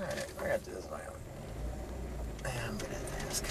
Alright, I gotta do this on my own. I'm good at this.